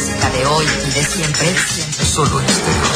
música de hoy y de siempre, solo en este